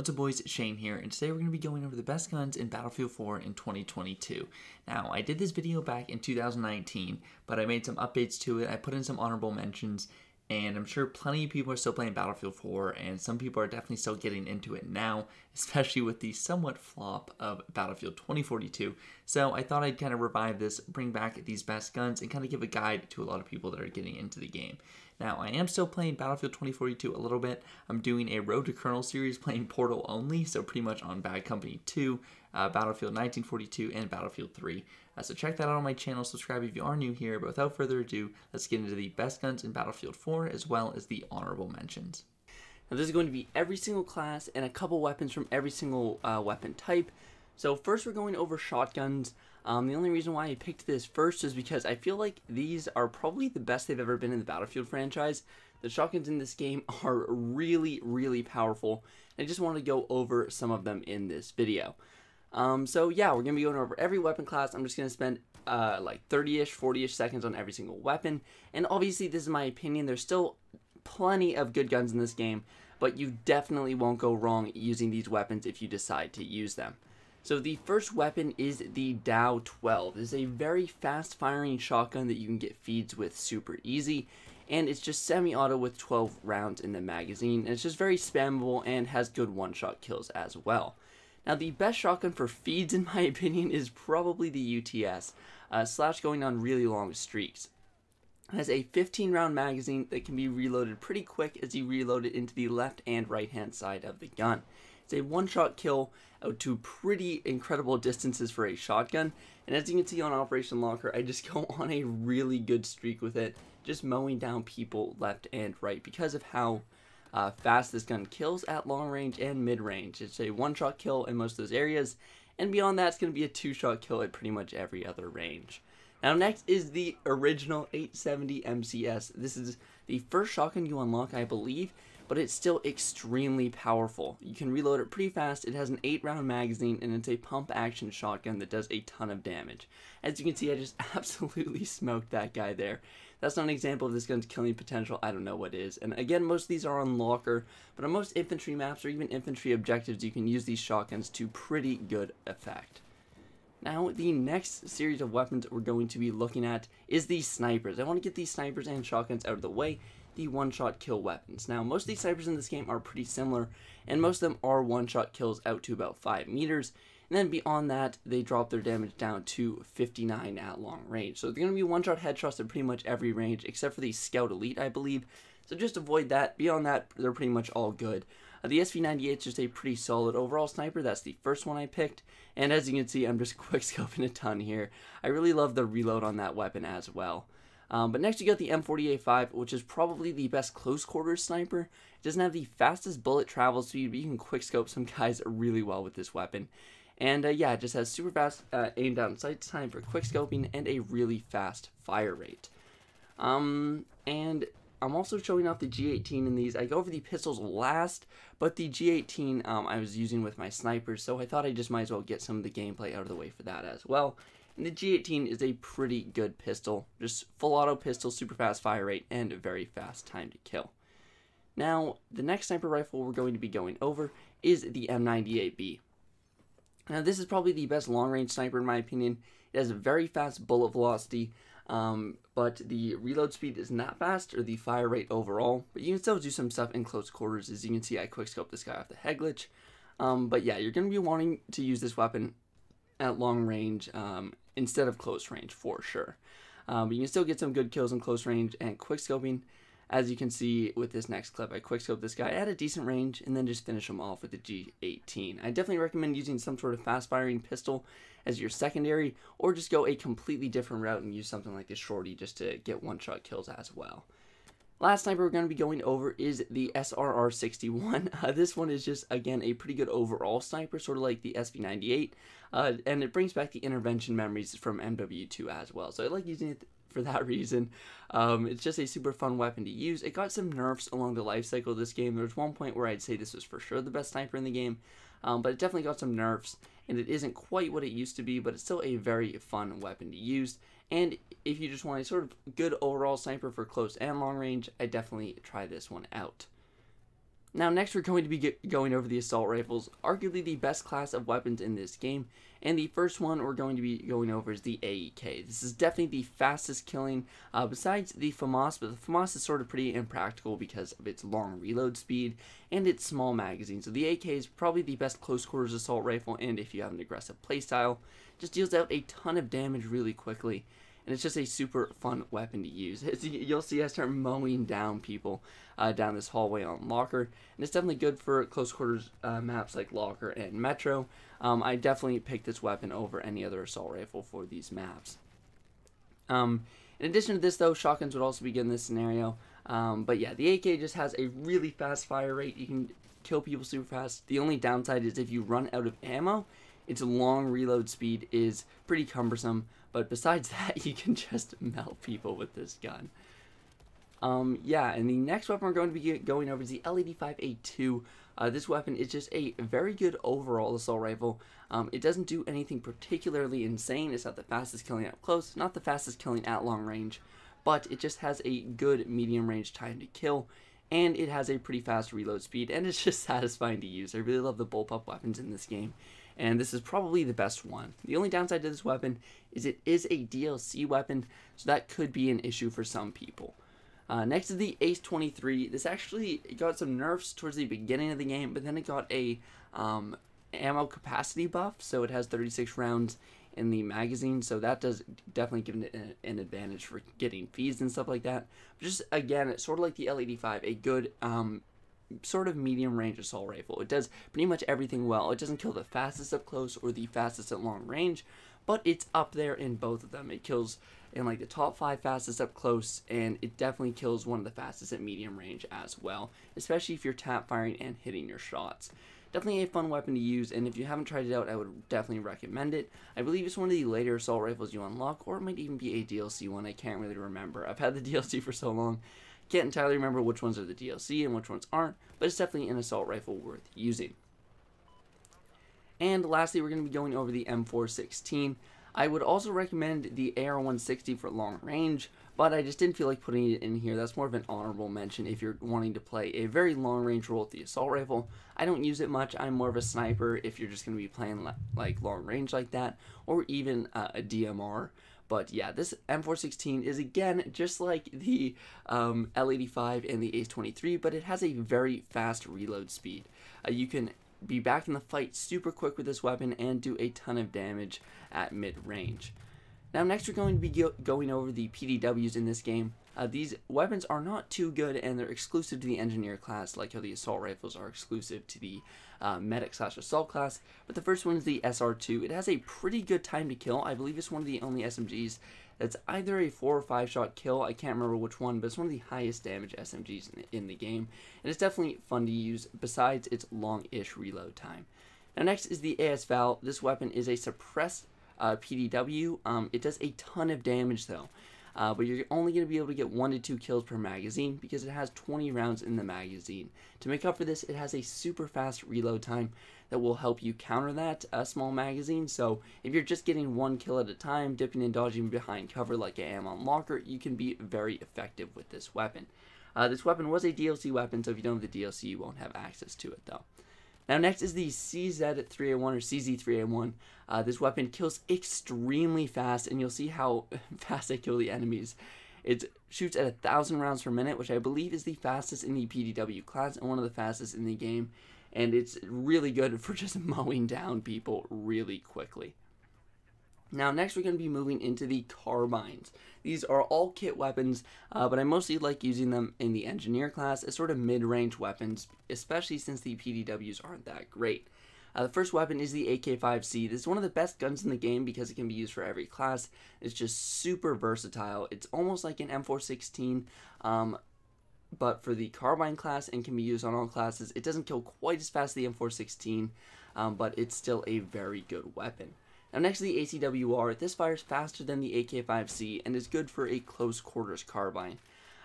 What's up boys, Shane here, and today we're going to be going over the best guns in Battlefield 4 in 2022. Now, I did this video back in 2019, but I made some updates to it, I put in some honorable mentions, and I'm sure plenty of people are still playing Battlefield 4, and some people are definitely still getting into it now, especially with the somewhat flop of Battlefield 2042. So I thought I'd kind of revive this, bring back these best guns, and kind of give a guide to a lot of people that are getting into the game. Now, I am still playing Battlefield 2042 a little bit. I'm doing a Road to Colonel series playing Portal only, so pretty much on Bad Company 2, uh, Battlefield 1942, and Battlefield 3. Uh, so check that out on my channel, subscribe if you are new here, but without further ado, let's get into the best guns in Battlefield 4, as well as the honorable mentions. Now, this is going to be every single class and a couple weapons from every single uh, weapon type. So first we're going over shotguns. Um, the only reason why I picked this first is because I feel like these are probably the best they've ever been in the Battlefield franchise. The shotguns in this game are really, really powerful. I just want to go over some of them in this video. Um, so yeah, we're going to be going over every weapon class. I'm just going to spend uh, like 30-ish, 40-ish seconds on every single weapon. And obviously, this is my opinion. There's still plenty of good guns in this game, but you definitely won't go wrong using these weapons if you decide to use them. So the first weapon is the DAO-12. It's a very fast firing shotgun that you can get feeds with super easy. And it's just semi-auto with 12 rounds in the magazine. And it's just very spammable and has good one-shot kills as well. Now the best shotgun for feeds in my opinion is probably the UTS, uh, slash going on really long streaks. It has a 15 round magazine that can be reloaded pretty quick as you reload it into the left and right hand side of the gun. It's a one-shot kill out to pretty incredible distances for a shotgun. And as you can see on Operation Locker, I just go on a really good streak with it, just mowing down people left and right because of how uh, fast this gun kills at long range and mid range. It's a one-shot kill in most of those areas, and beyond that, it's going to be a two-shot kill at pretty much every other range. Now next is the original 870 MCS. This is the first shotgun you unlock, I believe, but it's still extremely powerful. You can reload it pretty fast, it has an 8 round magazine, and it's a pump action shotgun that does a ton of damage. As you can see, I just absolutely smoked that guy there. That's not an example of this gun's killing potential, I don't know what is. And again, most of these are on locker, but on most infantry maps or even infantry objectives, you can use these shotguns to pretty good effect. Now, the next series of weapons we're going to be looking at is the snipers. I want to get these snipers and shotguns out of the way the one-shot kill weapons. Now, most of these snipers in this game are pretty similar, and most of them are one-shot kills out to about 5 meters, and then beyond that, they drop their damage down to 59 at long range. So they're going to be one-shot headshots at pretty much every range, except for the Scout Elite, I believe. So just avoid that. Beyond that, they're pretty much all good. Uh, the SV98 is just a pretty solid overall sniper. That's the first one I picked. And as you can see, I'm just quick scoping a ton here. I really love the reload on that weapon as well. Um, but next you got the M40A5, which is probably the best close quarters sniper. It doesn't have the fastest bullet travel speed, but you can quick scope some guys really well with this weapon. And uh, yeah, it just has super fast uh, aim down sight time for quick scoping and a really fast fire rate. Um, and I'm also showing off the G18 in these. I go over the pistols last, but the G18 um, I was using with my snipers, so I thought I just might as well get some of the gameplay out of the way for that as well. And the G18 is a pretty good pistol, just full auto pistol, super fast fire rate, and a very fast time to kill. Now, the next sniper rifle we're going to be going over is the M98B. Now, this is probably the best long range sniper in my opinion. It has a very fast bullet velocity, um, but the reload speed is not fast, or the fire rate overall. But you can still do some stuff in close quarters. As you can see, I quickscope this guy off the head glitch. Um, but yeah, you're going to be wanting to use this weapon at long range um, instead of close range for sure. Um, but you can still get some good kills in close range and quick scoping. As you can see with this next clip, I quick scope this guy at a decent range and then just finish him off with the G18. I definitely recommend using some sort of fast firing pistol as your secondary or just go a completely different route and use something like this shorty just to get one shot kills as well. Last sniper we're going to be going over is the SRR61. Uh, this one is just, again, a pretty good overall sniper, sort of like the SV98, uh, and it brings back the intervention memories from MW2 as well. So I like using it for that reason. Um, it's just a super fun weapon to use. It got some nerfs along the life cycle of this game. There was one point where I'd say this was for sure the best sniper in the game, um, but it definitely got some nerfs, and it isn't quite what it used to be, but it's still a very fun weapon to use. And if you just want a sort of good overall sniper for close and long range, I definitely try this one out. Now, next we're going to be going over the assault rifles, arguably the best class of weapons in this game. And the first one we're going to be going over is the AEK. This is definitely the fastest killing, uh, besides the FAMAS, but the FAMAS is sort of pretty impractical because of its long reload speed and its small magazine. So the AK is probably the best close quarters assault rifle, and if you have an aggressive playstyle, just deals out a ton of damage really quickly and it's just a super fun weapon to use. It's, you'll see I start mowing down people uh, down this hallway on Locker, and it's definitely good for close quarters uh, maps like Locker and Metro. Um, I definitely pick this weapon over any other assault rifle for these maps. Um, in addition to this, though, shotguns would also be good in this scenario. Um, but yeah, the AK just has a really fast fire rate. You can kill people super fast. The only downside is if you run out of ammo, its long reload speed is pretty cumbersome. But besides that, you can just melt people with this gun. Um, yeah, and the next weapon we're going to be going over is the L85A2. Uh, this weapon is just a very good overall assault rifle. Um, it doesn't do anything particularly insane. It's not the fastest killing up close, not the fastest killing at long range, but it just has a good medium range time to kill, and it has a pretty fast reload speed, and it's just satisfying to use. I really love the bullpup weapons in this game, and this is probably the best one. The only downside to this weapon is it is a DLC weapon, so that could be an issue for some people. Uh, next is the Ace 23. This actually got some nerfs towards the beginning of the game, but then it got a um, ammo capacity buff, so it has 36 rounds in the magazine, so that does definitely give it an, an advantage for getting fees and stuff like that. But just again, it's sort of like the L85, a good um, sort of medium range assault rifle. It does pretty much everything well. It doesn't kill the fastest up close or the fastest at long range, but it's up there in both of them. It kills in like the top five fastest up close, and it definitely kills one of the fastest at medium range as well, especially if you're tap firing and hitting your shots. Definitely a fun weapon to use, and if you haven't tried it out, I would definitely recommend it. I believe it's one of the later assault rifles you unlock, or it might even be a DLC one. I can't really remember. I've had the DLC for so long. Can't entirely remember which ones are the DLC and which ones aren't, but it's definitely an assault rifle worth using. And lastly, we're going to be going over the M416. I would also recommend the AR-160 for long range, but I just didn't feel like putting it in here. That's more of an honorable mention if you're wanting to play a very long range role with the assault rifle. I don't use it much. I'm more of a sniper if you're just going to be playing like long range like that, or even uh, a DMR. But yeah, this M416 is again just like the um, L85 and the Ace 23, but it has a very fast reload speed. Uh, you can be back in the fight super quick with this weapon and do a ton of damage at mid range. Now next we're going to be go going over the PDWs in this game. Uh, these weapons are not too good and they're exclusive to the engineer class like how the assault rifles are exclusive to the uh, medic slash assault class. But the first one is the SR2. It has a pretty good time to kill. I believe it's one of the only SMGs that's either a 4 or 5 shot kill. I can't remember which one, but it's one of the highest damage SMGs in, in the game. And it's definitely fun to use besides its long-ish reload time. Now next is the AS-VAL. This weapon is a suppressed uh, PDW. Um, it does a ton of damage though. Uh, but you're only going to be able to get 1 to 2 kills per magazine because it has 20 rounds in the magazine. To make up for this, it has a super fast reload time that will help you counter that uh, small magazine. So if you're just getting one kill at a time, dipping and dodging behind cover like I am on Locker, you can be very effective with this weapon. Uh, this weapon was a DLC weapon, so if you don't have the DLC, you won't have access to it though. Now next is the CZ3A1 or CZ3A1. Uh, this weapon kills extremely fast, and you'll see how fast I kill the enemies. It shoots at a thousand rounds per minute, which I believe is the fastest in the PDW class and one of the fastest in the game. And it's really good for just mowing down people really quickly. Now, next we're going to be moving into the carbines. These are all kit weapons, uh, but I mostly like using them in the engineer class as sort of mid-range weapons, especially since the PDWs aren't that great. Uh, the first weapon is the AK-5C. This is one of the best guns in the game because it can be used for every class. It's just super versatile. It's almost like an M416, um, but for the carbine class and can be used on all classes. It doesn't kill quite as fast as the M416, um, but it's still a very good weapon. Now next to the ACWR, this fires faster than the AK-5C and is good for a close quarters carbine.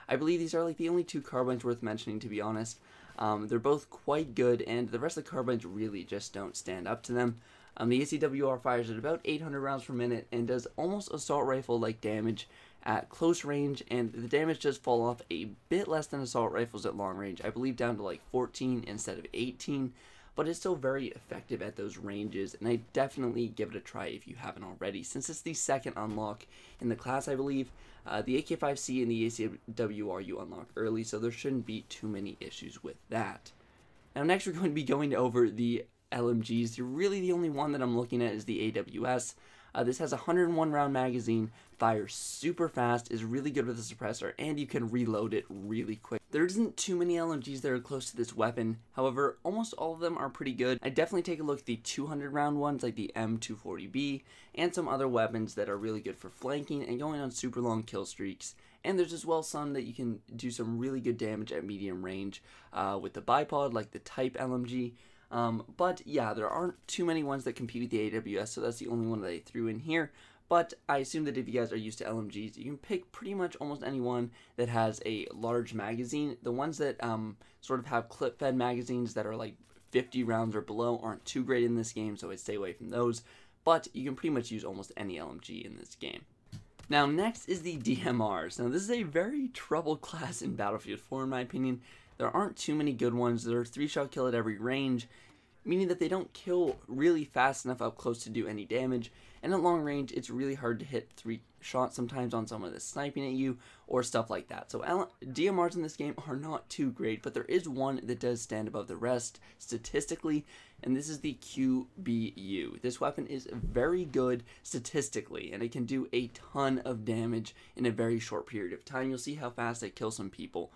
I believe these are like the only two carbines worth mentioning to be honest. Um, they're both quite good and the rest of the carbines really just don't stand up to them. Um, the ACWR fires at about 800 rounds per minute and does almost assault rifle like damage at close range, and the damage does fall off a bit less than assault rifles at long range. I believe down to like 14 instead of 18, but it's still very effective at those ranges, and I definitely give it a try if you haven't already, since it's the second unlock in the class, I believe. Uh, the AK-5C and the ACWR you unlock early, so there shouldn't be too many issues with that. Now next we're going to be going over the LMGs. Really the only one that I'm looking at is the AWS. Uh, this has a 101 round magazine, fires super fast, is really good with the suppressor, and you can reload it really quick. There isn't too many LMGs that are close to this weapon, however, almost all of them are pretty good. I definitely take a look at the 200 round ones like the M240B, and some other weapons that are really good for flanking and going on super long kill streaks. And there's as well some that you can do some really good damage at medium range uh, with the bipod, like the Type LMG, um, but yeah, there aren't too many ones that compete with the AWS, so that's the only one that I threw in here. But I assume that if you guys are used to LMGs, you can pick pretty much almost anyone that has a large magazine. The ones that um, sort of have clip-fed magazines that are like 50 rounds or below aren't too great in this game, so I'd stay away from those. But you can pretty much use almost any LMG in this game. Now, next is the DMRs. Now, this is a very troubled class in Battlefield 4, in my opinion. There aren't too many good ones. There are three shot kill at every range, meaning that they don't kill really fast enough up close to do any damage. And at long range, it's really hard to hit three shots sometimes on someone that's sniping at you or stuff like that. So DMRs in this game are not too great, but there is one that does stand above the rest statistically, and this is the QBU. This weapon is very good statistically, and it can do a ton of damage in a very short period of time. You'll see how fast it kills some people.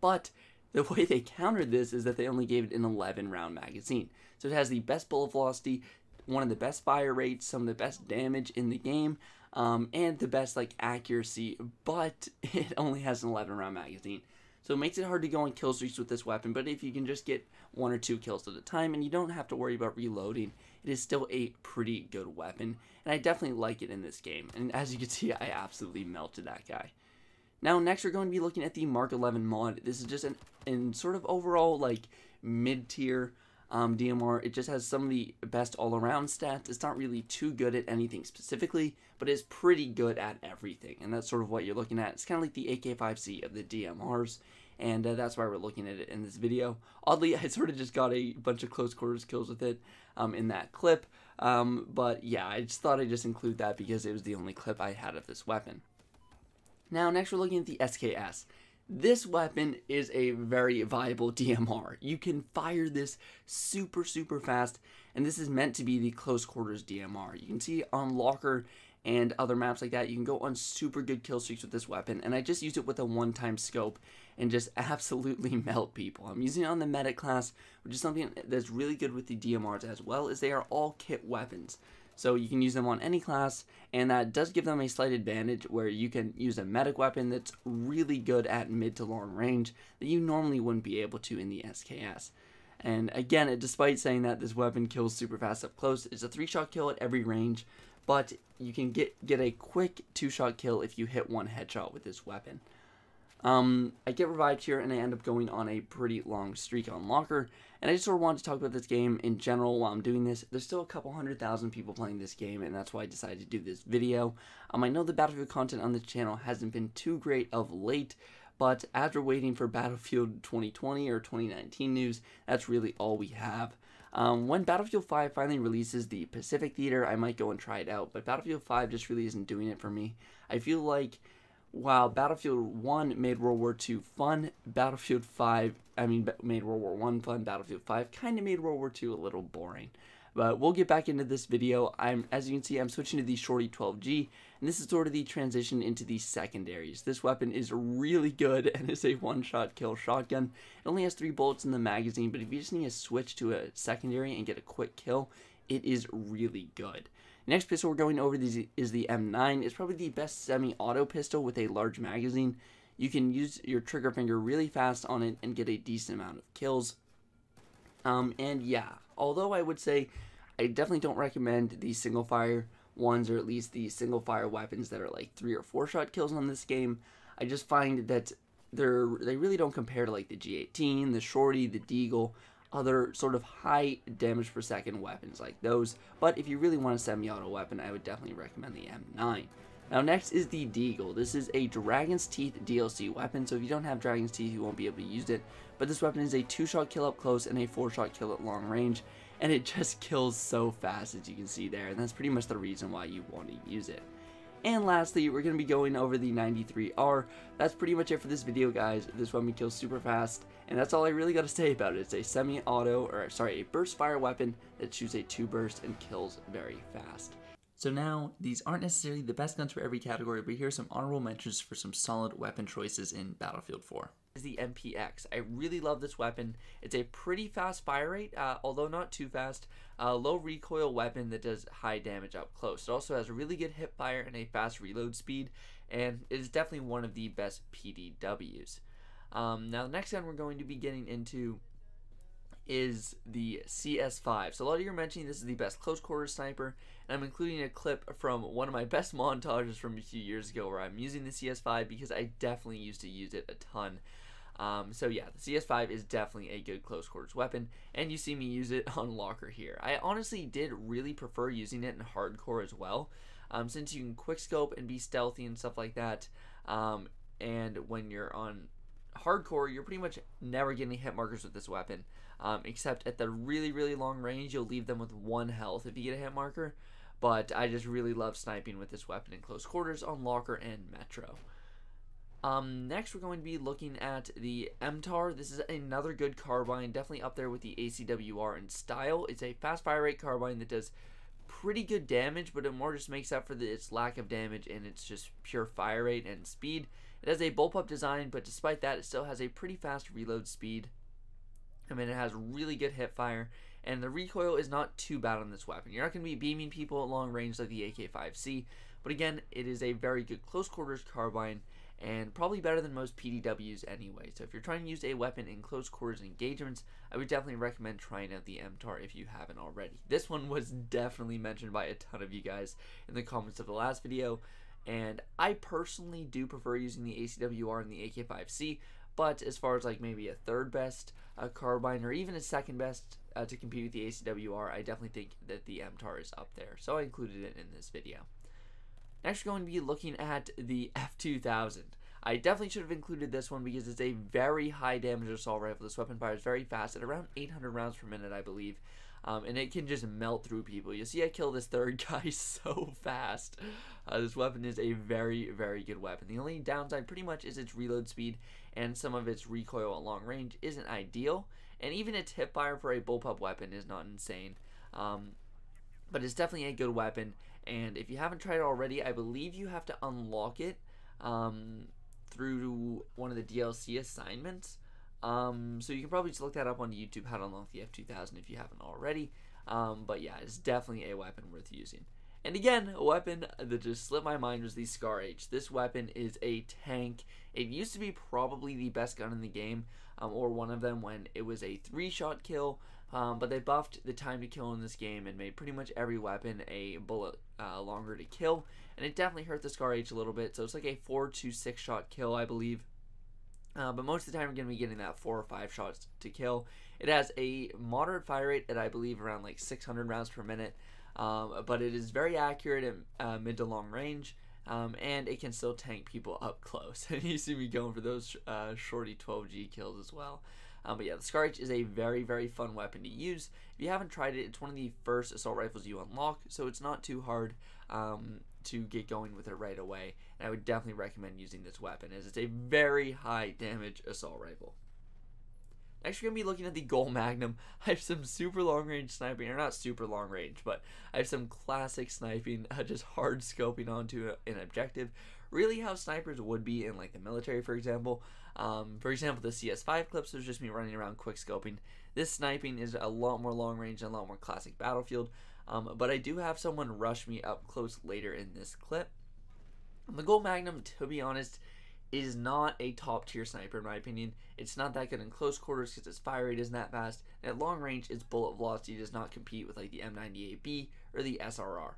But the way they countered this is that they only gave it an 11 round magazine. So it has the best bullet velocity, one of the best fire rates, some of the best damage in the game, um, and the best like accuracy, but it only has an 11 round magazine. So it makes it hard to go on kill streaks with this weapon, but if you can just get one or two kills at a time and you don't have to worry about reloading, it is still a pretty good weapon, and I definitely like it in this game. And as you can see, I absolutely melted that guy. Now, next we're going to be looking at the Mark 11 mod. This is just an, an sort of overall, like, mid-tier um, DMR. It just has some of the best all-around stats. It's not really too good at anything specifically, but it's pretty good at everything. And that's sort of what you're looking at. It's kind of like the AK-5C of the DMRs. And uh, that's why we're looking at it in this video. Oddly, I sort of just got a bunch of close quarters kills with it um, in that clip. Um, but yeah, I just thought I'd just include that because it was the only clip I had of this weapon. Now, next we're looking at the SKS. This weapon is a very viable DMR. You can fire this super, super fast, and this is meant to be the close quarters DMR. You can see on Locker and other maps like that, you can go on super good kill streaks with this weapon, and I just used it with a one-time scope and just absolutely melt people. I'm using it on the medic class, which is something that's really good with the DMRs as well, as they are all kit weapons. So you can use them on any class, and that does give them a slight advantage where you can use a medic weapon that's really good at mid to long range that you normally wouldn't be able to in the SKS. And again, despite saying that this weapon kills super fast up close, it's a three shot kill at every range, but you can get, get a quick two shot kill if you hit one headshot with this weapon. Um, I get revived here and I end up going on a pretty long streak on Locker. And I just sort of wanted to talk about this game in general while I'm doing this. There's still a couple hundred thousand people playing this game, and that's why I decided to do this video. Um, I know the Battlefield content on this channel hasn't been too great of late, but after waiting for Battlefield 2020 or 2019 news, that's really all we have. Um, when Battlefield 5 finally releases the Pacific Theater, I might go and try it out, but Battlefield 5 just really isn't doing it for me. I feel like while Battlefield 1 made World War II fun, Battlefield 5, I mean, made World War 1 fun, Battlefield 5 kind of made World War II a little boring. But we'll get back into this video. I'm, As you can see, I'm switching to the Shorty 12G, and this is sort of the transition into the secondaries. This weapon is really good, and it's a one-shot kill shotgun. It only has three bullets in the magazine, but if you just need to switch to a secondary and get a quick kill, it is really good. Next pistol we're going over is the M9. It's probably the best semi-auto pistol with a large magazine. You can use your trigger finger really fast on it and get a decent amount of kills. Um, and yeah, although I would say I definitely don't recommend the single fire ones or at least the single fire weapons that are like three or four shot kills on this game. I just find that they're they really don't compare to like the G18, the Shorty, the Deagle other sort of high damage per second weapons like those. But if you really want a semi-auto weapon, I would definitely recommend the M9. Now next is the Deagle. This is a Dragon's Teeth DLC weapon, so if you don't have Dragon's Teeth, you won't be able to use it. But this weapon is a 2-shot kill up close and a 4-shot kill at long range, and it just kills so fast as you can see there, and that's pretty much the reason why you want to use it. And lastly, we're going to be going over the 93R. That's pretty much it for this video, guys. This weapon kills super fast, and that's all I really got to say about it. It's a semi-auto, or sorry, a burst fire weapon that shoots a 2-burst and kills very fast. So now, these aren't necessarily the best guns for every category, but here are some honorable mentions for some solid weapon choices in Battlefield 4 is the MPX. I really love this weapon. It's a pretty fast fire rate, uh, although not too fast. A low recoil weapon that does high damage up close. It also has a really good hip fire and a fast reload speed, and it is definitely one of the best PDWs. Um, now, the next gun we're going to be getting into is the CS5. So a lot of you are mentioning this is the best close quarters sniper, and I'm including a clip from one of my best montages from a few years ago where I'm using the CS5 because I definitely used to use it a ton. Um, so yeah, the CS5 is definitely a good close quarters weapon, and you see me use it on Locker here. I honestly did really prefer using it in hardcore as well, um, since you can quick scope and be stealthy and stuff like that. Um, and when you're on hardcore, you're pretty much never getting hit markers with this weapon, um, except at the really, really long range, you'll leave them with one health if you get a hit marker. But I just really love sniping with this weapon in close quarters on Locker and Metro. Um, next, we're going to be looking at the MTAR. This is another good carbine, definitely up there with the ACWR in style. It's a fast fire rate carbine that does pretty good damage, but it more just makes up for the, its lack of damage and its just pure fire rate and speed. It has a bullpup design, but despite that, it still has a pretty fast reload speed. I mean, it has really good hip fire, and the recoil is not too bad on this weapon. You're not going to be beaming people at long range like the AK-5C, but again, it is a very good close quarters carbine, and probably better than most PDWs anyway. So if you're trying to use a weapon in close quarters engagements, I would definitely recommend trying out the MTAR if you haven't already. This one was definitely mentioned by a ton of you guys in the comments of the last video, and I personally do prefer using the ACWR and the AK-5C, but as far as like maybe a third best uh, carbine or even a second best uh, to compete with the ACWR, I definitely think that the MTAR is up there. So I included it in this video. Next, we're going to be looking at the F2000. I definitely should have included this one because it's a very high damage assault rifle. This weapon fires very fast at around 800 rounds per minute, I believe. Um, and it can just melt through people. You see I kill this third guy so fast. Uh, this weapon is a very, very good weapon. The only downside pretty much is its reload speed and some of its recoil at long range isn't ideal. And even its hip fire for a bullpup weapon is not insane. Um, but it's definitely a good weapon. And if you haven't tried it already, I believe you have to unlock it um, through one of the DLC assignments. Um, so you can probably just look that up on YouTube, how to unlock the F2000 if you haven't already. Um, but yeah, it's definitely a weapon worth using. And again, a weapon that just slipped my mind was the Scar H. This weapon is a tank. It used to be probably the best gun in the game, um, or one of them when it was a three-shot kill, um, but they buffed the time to kill in this game and made pretty much every weapon a bullet uh, longer to kill, and it definitely hurt the Scar H a little bit, so it's like a 4 to 6 shot kill, I believe. Uh, but most of the time, we're going to be getting that 4 or 5 shots to kill. It has a moderate fire rate at, I believe, around like 600 rounds per minute, um, but it is very accurate at uh, mid to long range. Um, and it can still tank people up close. And you see me going for those uh, shorty 12G kills as well. Um, but yeah, the Scar H is a very, very fun weapon to use. If you haven't tried it, it's one of the first assault rifles you unlock, so it's not too hard um, to get going with it right away. And I would definitely recommend using this weapon, as it's a very high damage assault rifle. Next, we're going to be looking at the GOL Magnum. I have some super long range sniping, or not super long range, but I have some classic sniping, uh, just hard scoping onto an objective. Really, how snipers would be in like the military, for example. Um, for example, the CS5 clips was just me running around quick scoping. This sniping is a lot more long range and a lot more classic battlefield. Um, but I do have someone rush me up close later in this clip. The Gold Magnum, to be honest, is not a top tier sniper in my opinion. It's not that good in close quarters because its fire rate isn't that fast. And at long range, its bullet velocity does not compete with like the M98B or the SRR.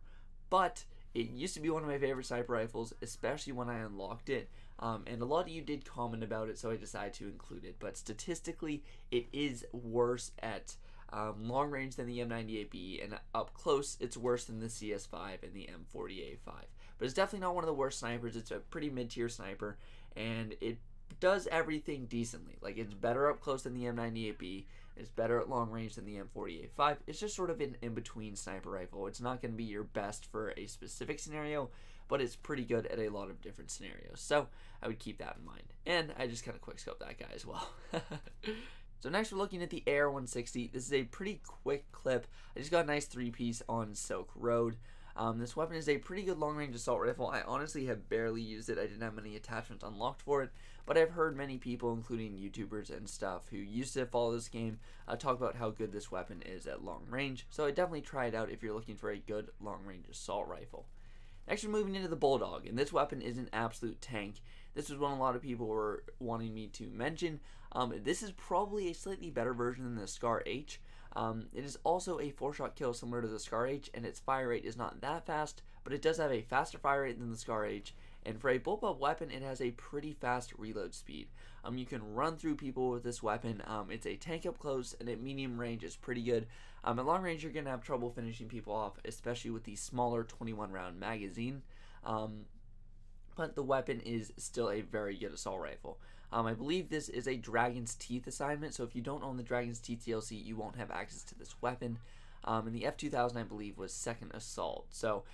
But it used to be one of my favorite sniper rifles, especially when I unlocked it. Um, and a lot of you did comment about it, so I decided to include it. But statistically, it is worse at um, long range than the M98B, and up close, it's worse than the CS5 and the M40A5. but it's definitely not one of the worst snipers. It's a pretty mid-tier sniper, and it does everything decently. Like it's better up close than the M98B. It's better at long range than the M40A5. It's just sort of an in-between sniper rifle. It's not going to be your best for a specific scenario, but it's pretty good at a lot of different scenarios. So I would keep that in mind. And I just kind of quick scope that guy as well. So next we're looking at the AR-160. This is a pretty quick clip. I just got a nice three-piece on Silk Road. Um, this weapon is a pretty good long-range assault rifle. I honestly have barely used it. I didn't have many attachments unlocked for it, but I've heard many people, including YouTubers and stuff, who used to follow this game, uh, talk about how good this weapon is at long range. So I definitely try it out if you're looking for a good long-range assault rifle. Next, we're moving into the Bulldog, and this weapon is an absolute tank. This was one a lot of people were wanting me to mention. Um, this is probably a slightly better version than the Scar H. Um, it is also a four-shot kill similar to the Scar H, and its fire rate is not that fast, but it does have a faster fire rate than the Scar H, and for a bullpup weapon, it has a pretty fast reload speed. Um, you can run through people with this weapon. Um, it's a tank up close, and at medium range is pretty good. Um, at long range, you're going to have trouble finishing people off, especially with the smaller 21 round magazine. Um, but the weapon is still a very good assault rifle. Um, I believe this is a Dragon's Teeth assignment, so if you don't own the Dragon's Teeth DLC, you won't have access to this weapon. Um, and the F2000, I believe, was second assault. So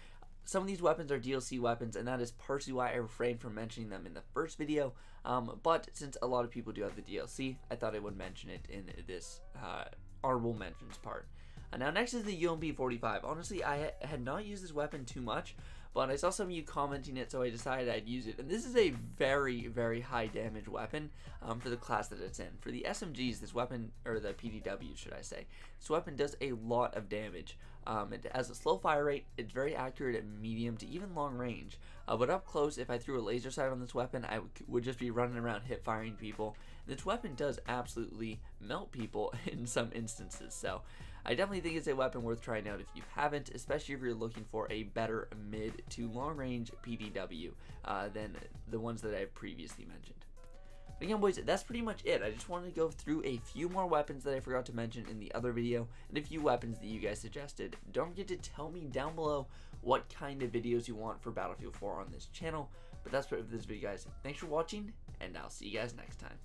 some of these weapons are DLC weapons, and that is partially why I refrained from mentioning them in the first video. Um, but since a lot of people do have the DLC, I thought I would mention it in this uh, honorable mentions part. Uh, now next is the UMP 45. Honestly, I had not used this weapon too much, but I saw some of you commenting it, so I decided I'd use it. And this is a very, very high damage weapon um, for the class that it's in. For the SMGs, this weapon, or the PDW, should I say, this weapon does a lot of damage. Um, it has a slow fire rate, it's very accurate at medium to even long range, uh, but up close, if I threw a laser sight on this weapon, I would just be running around hip firing people. This weapon does absolutely melt people in some instances, so I definitely think it's a weapon worth trying out if you haven't, especially if you're looking for a better mid to long range PDW uh, than the ones that I've previously mentioned. again, boys, that's pretty much it. I just wanted to go through a few more weapons that I forgot to mention in the other video, and a few weapons that you guys suggested. Don't forget to tell me down below what kind of videos you want for Battlefield 4 on this channel. But that's it for this video, guys. Thanks for watching, and I'll see you guys next time.